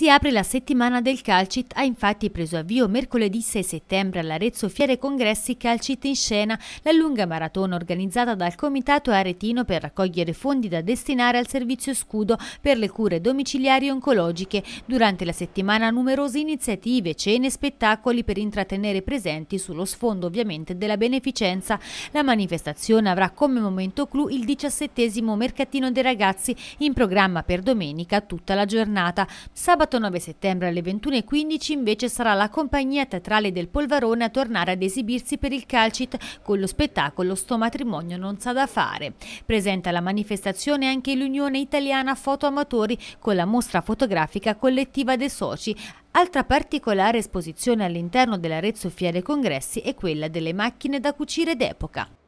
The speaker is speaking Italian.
Si apre la settimana del Calcit, ha infatti preso avvio mercoledì 6 settembre all'Arezzo Fiere Congressi Calcit in Scena, la lunga maratona organizzata dal Comitato Aretino per raccogliere fondi da destinare al servizio scudo per le cure domiciliari oncologiche. Durante la settimana numerose iniziative, cene e spettacoli per intrattenere presenti sullo sfondo ovviamente della beneficenza. La manifestazione avrà come momento clou il diciassettesimo mercatino dei ragazzi in programma per domenica tutta la giornata. Sabato Sabato 9 settembre alle 21.15 invece sarà la compagnia teatrale del Polvarone a tornare ad esibirsi per il Calcit con lo spettacolo Sto matrimonio non sa da fare. Presenta la manifestazione anche l'Unione Italiana Foto Amatori con la mostra fotografica collettiva dei soci. Altra particolare esposizione all'interno dell'Arezzo Fiere Congressi è quella delle macchine da cucire d'epoca.